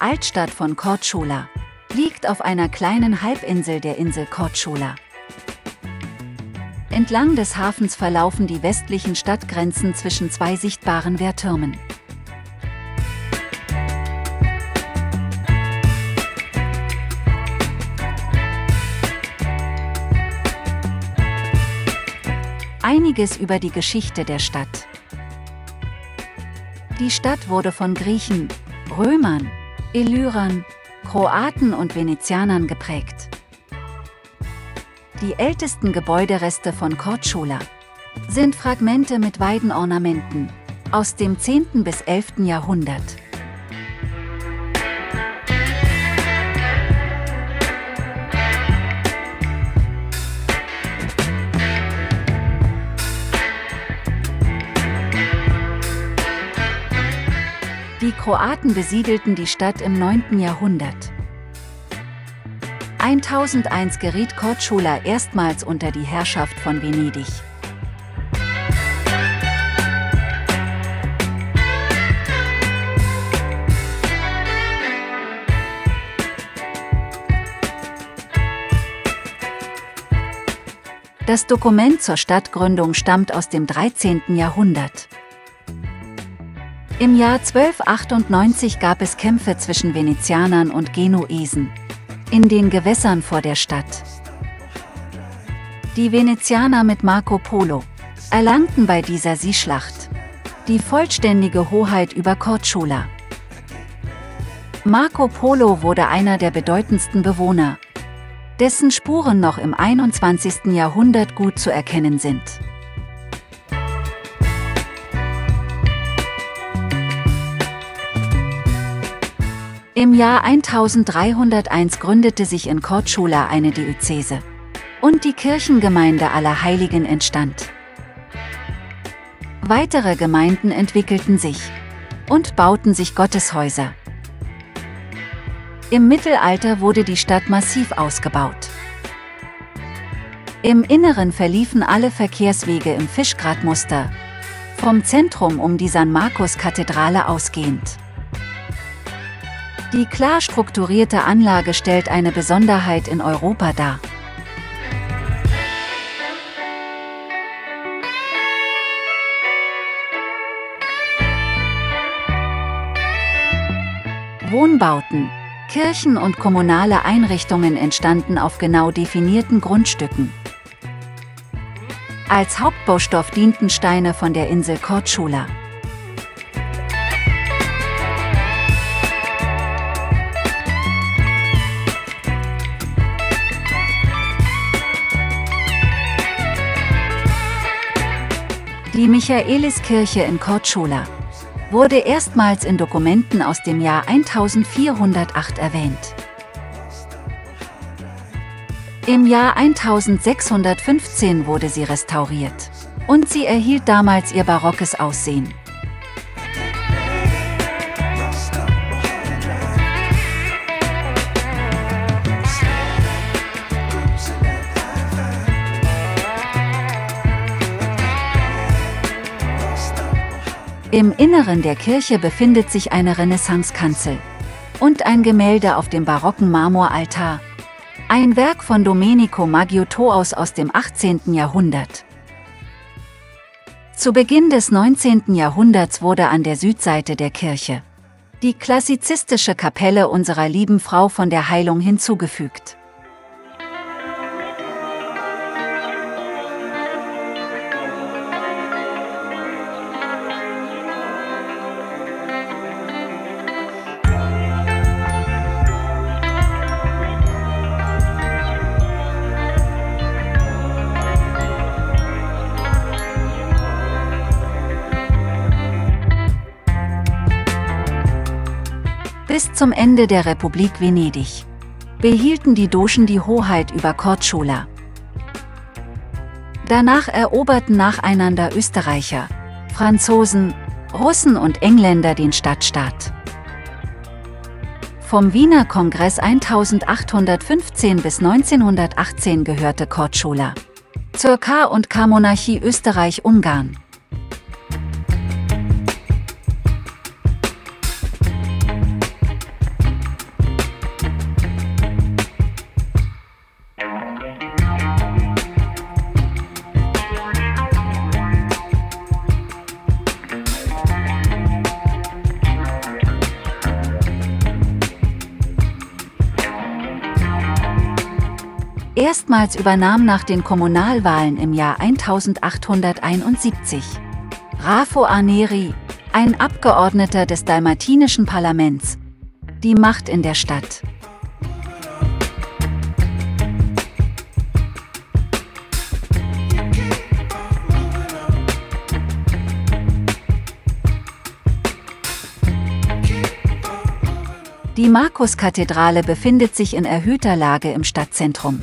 Altstadt von Korčula liegt auf einer kleinen Halbinsel der Insel Korčula. Entlang des Hafens verlaufen die westlichen Stadtgrenzen zwischen zwei sichtbaren Wehrtürmen. Einiges über die Geschichte der Stadt. Die Stadt wurde von Griechen, Römern, Illyrern, Kroaten und Venezianern geprägt. Die ältesten Gebäudereste von Korčula sind Fragmente mit Weidenornamenten aus dem 10. bis 11. Jahrhundert. Kroaten besiedelten die Stadt im 9. Jahrhundert. 1001 geriet Korčula erstmals unter die Herrschaft von Venedig. Das Dokument zur Stadtgründung stammt aus dem 13. Jahrhundert. Im Jahr 1298 gab es Kämpfe zwischen Venezianern und Genuesen in den Gewässern vor der Stadt. Die Venezianer mit Marco Polo erlangten bei dieser Seeschlacht die vollständige Hoheit über Korčula. Marco Polo wurde einer der bedeutendsten Bewohner, dessen Spuren noch im 21. Jahrhundert gut zu erkennen sind. Im Jahr 1301 gründete sich in Korčula eine Diözese. Und die Kirchengemeinde aller Heiligen entstand. Weitere Gemeinden entwickelten sich und bauten sich Gotteshäuser. Im Mittelalter wurde die Stadt massiv ausgebaut. Im Inneren verliefen alle Verkehrswege im Fischgratmuster, vom Zentrum um die San Markus-Kathedrale ausgehend. Die klar strukturierte Anlage stellt eine Besonderheit in Europa dar. Wohnbauten, Kirchen und kommunale Einrichtungen entstanden auf genau definierten Grundstücken. Als Hauptbaustoff dienten Steine von der Insel Korčula. Die Michaeliskirche in Korčula wurde erstmals in Dokumenten aus dem Jahr 1408 erwähnt. Im Jahr 1615 wurde sie restauriert und sie erhielt damals ihr barockes Aussehen. Im Inneren der Kirche befindet sich eine Renaissancekanzel und ein Gemälde auf dem barocken Marmoraltar. Ein Werk von Domenico Maggiottoaus aus dem 18. Jahrhundert. Zu Beginn des 19. Jahrhunderts wurde an der Südseite der Kirche die klassizistische Kapelle unserer lieben Frau von der Heilung hinzugefügt. Bis zum Ende der Republik Venedig behielten die Doschen die Hoheit über Korčula. Danach eroberten nacheinander Österreicher, Franzosen, Russen und Engländer den Stadtstaat. Vom Wiener Kongress 1815 bis 1918 gehörte Korčula zur K- und K-Monarchie Österreich-Ungarn. Erstmals übernahm nach den Kommunalwahlen im Jahr 1871 Rafo Arneri, ein Abgeordneter des dalmatinischen Parlaments, die Macht in der Stadt. Die Markuskathedrale befindet sich in erhöhter Lage im Stadtzentrum.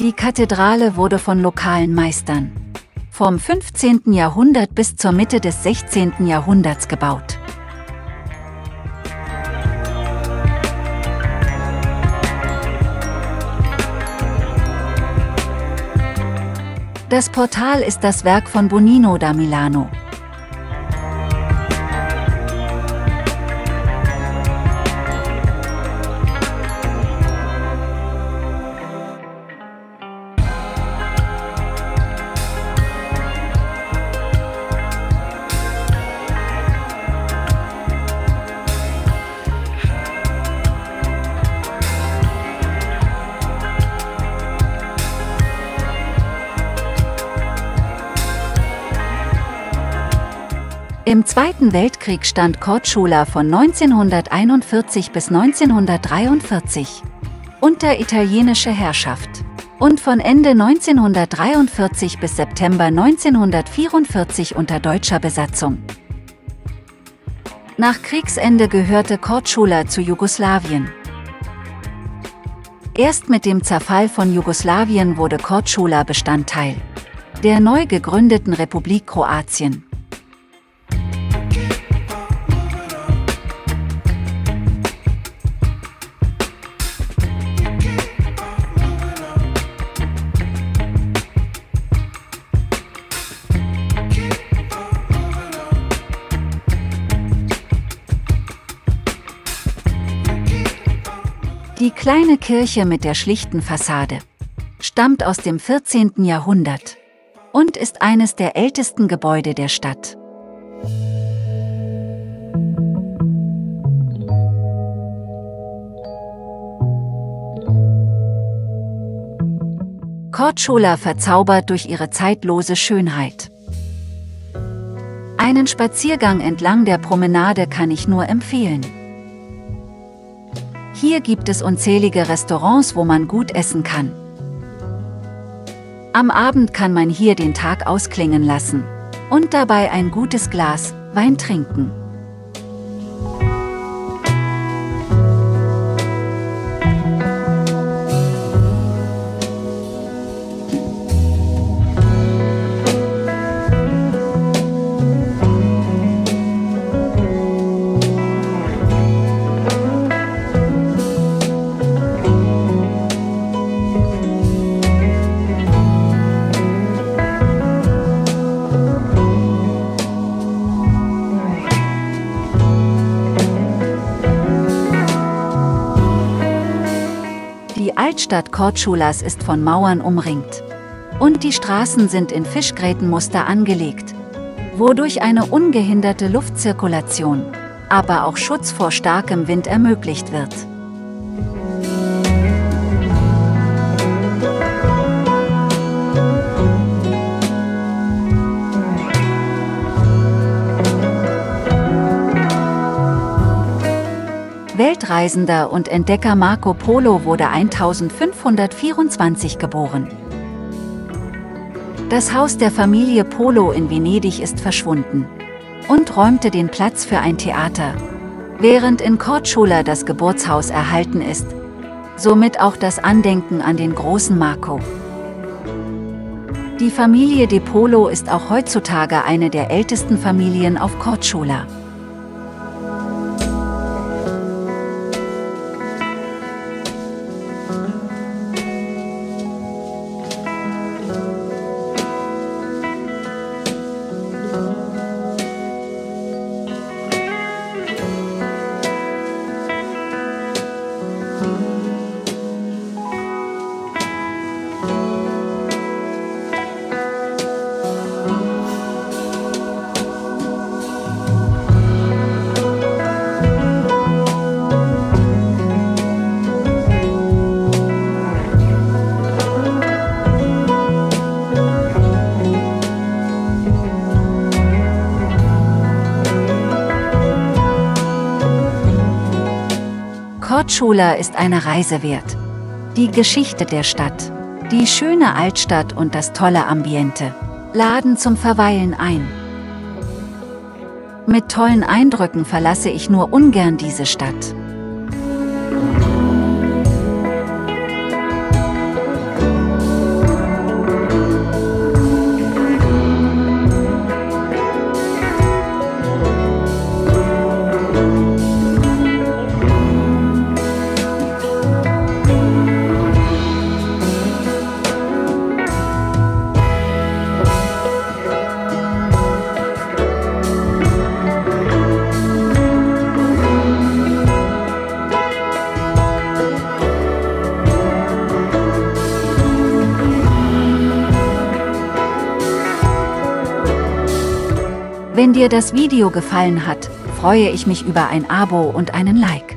Die Kathedrale wurde von lokalen Meistern vom 15. Jahrhundert bis zur Mitte des 16. Jahrhunderts gebaut. Das Portal ist das Werk von Bonino da Milano. Im Zweiten Weltkrieg stand Korčula von 1941 bis 1943 unter italienische Herrschaft und von Ende 1943 bis September 1944 unter deutscher Besatzung. Nach Kriegsende gehörte Korčula zu Jugoslawien. Erst mit dem Zerfall von Jugoslawien wurde Korčula Bestandteil der neu gegründeten Republik Kroatien. Die kleine Kirche mit der schlichten Fassade stammt aus dem 14. Jahrhundert und ist eines der ältesten Gebäude der Stadt. Korčula verzaubert durch ihre zeitlose Schönheit. Einen Spaziergang entlang der Promenade kann ich nur empfehlen. Hier gibt es unzählige Restaurants, wo man gut essen kann. Am Abend kann man hier den Tag ausklingen lassen und dabei ein gutes Glas Wein trinken. Die Altstadt Korčulas ist von Mauern umringt. Und die Straßen sind in Fischgrätenmuster angelegt, wodurch eine ungehinderte Luftzirkulation, aber auch Schutz vor starkem Wind ermöglicht wird. Weltreisender und Entdecker Marco Polo wurde 1524 geboren. Das Haus der Familie Polo in Venedig ist verschwunden und räumte den Platz für ein Theater, während in Korčula das Geburtshaus erhalten ist, somit auch das Andenken an den großen Marco. Die Familie De Polo ist auch heutzutage eine der ältesten Familien auf Korčula. Vintula ist eine Reise wert. Die Geschichte der Stadt, die schöne Altstadt und das tolle Ambiente laden zum Verweilen ein. Mit tollen Eindrücken verlasse ich nur ungern diese Stadt. Wenn dir das Video gefallen hat, freue ich mich über ein Abo und einen Like.